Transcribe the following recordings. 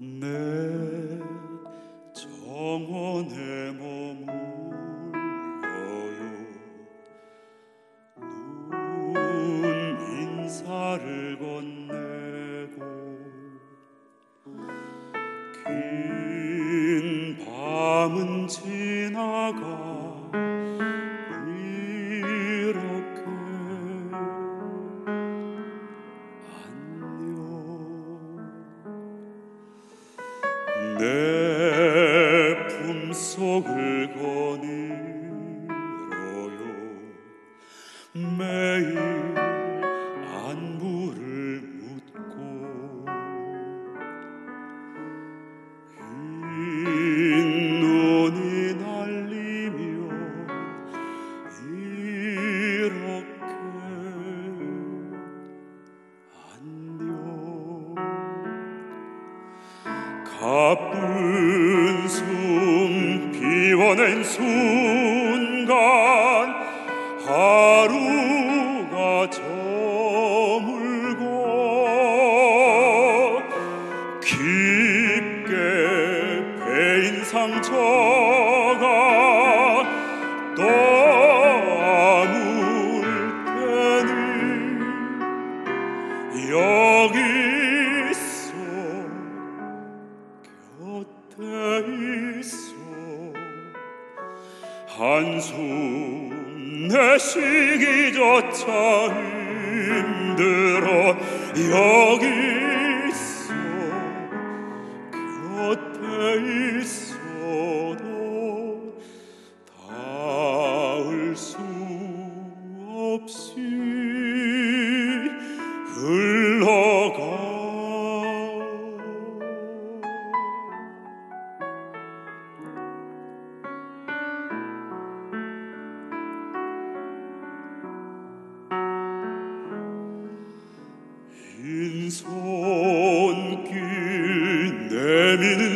Ne 내 품속을 거닐어요. 매일 비워낸 순간 하루가 저물고 깊게 베인 상처가 또 아물 때는 여기 있어 곁에 있어 한숨 내쉬기조차 힘들어 여기 있어. 곁에 있어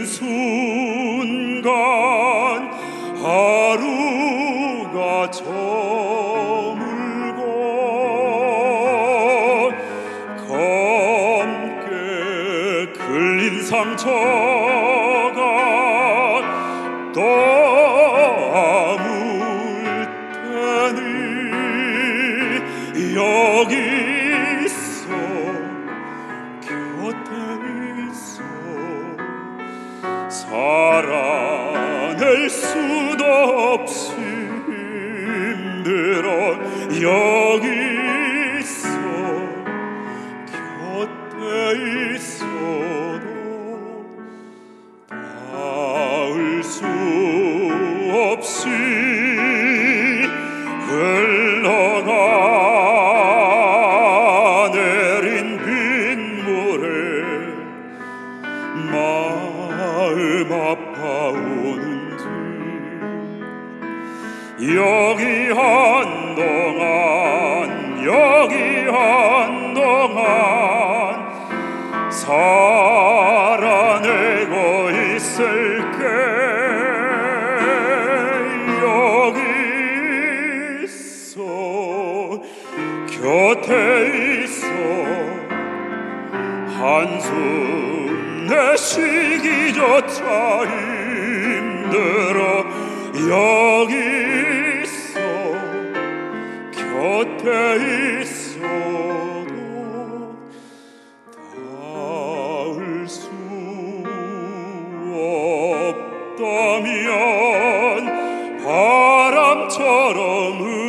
순간 하루가 저물고 검게 글린 상처 살아낼 수도 없이 힘들어 여기 여기 한동안 여기 한동안 살아내고 있을게. 여기 있어. 곁에 있어. 한숨 내쉬기조차 힘 바다처럼